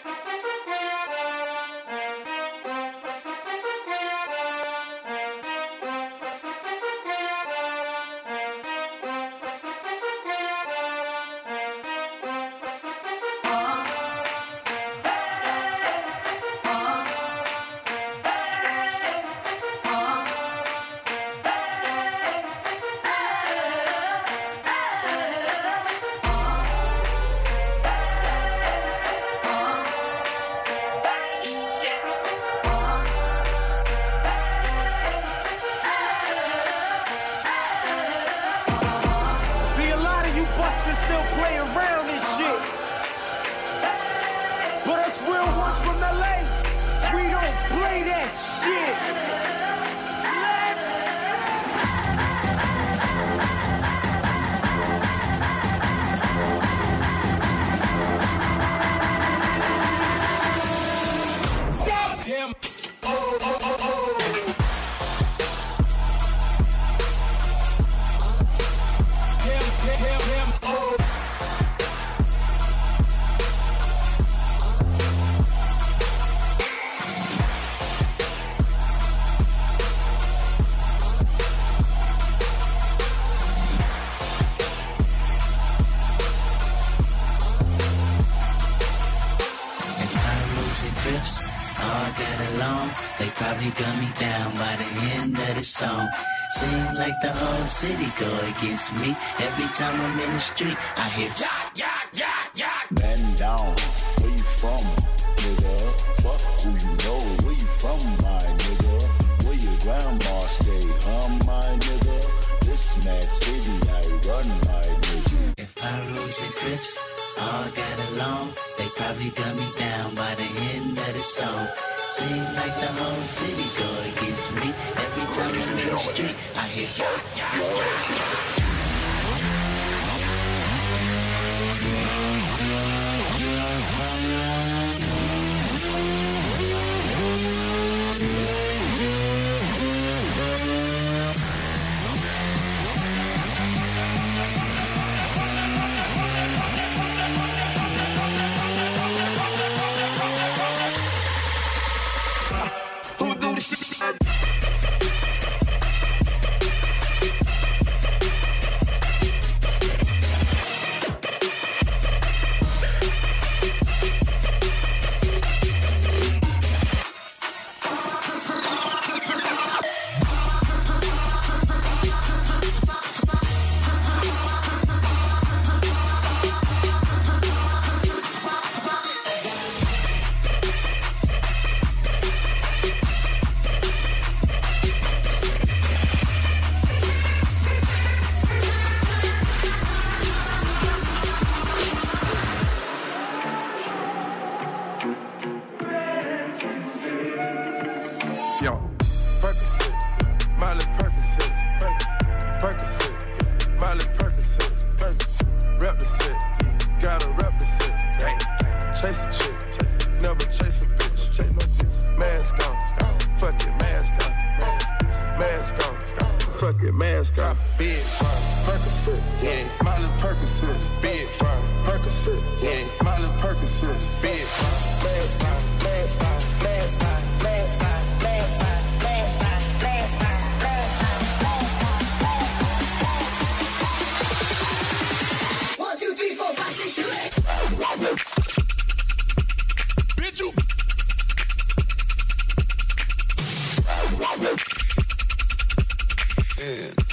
Thank you. Carlos and Crips all got along. They probably gun me down by the end of the song. Seem like the whole city go against me. Every time I'm in the street, I hear Yeah, yeah, yeah, yeah. Man down, where you from, nigga? Fuck who you know, where you from, my nigga? Where your grandma stay, huh, my nigga? This mad city I run, my nigga. if Pyros and Crips all got along. They probably got me down by the end of the song. Seem like the whole city go against me. Every time I'm in the street, I hear she said. Yo, Percocet, Miley Percocet, Percocet, Miley Percocet, rep the gotta rep the chase a chick, never chase a bitch, chase no bitch, mask on, fuck it, mask on, mask on, fuck it, mask on, big fire, Percocet, yeah, Miley Percocet, big fire, Percocet, yeah, Miley Percocet, big fire, mask on, mask on, mask head.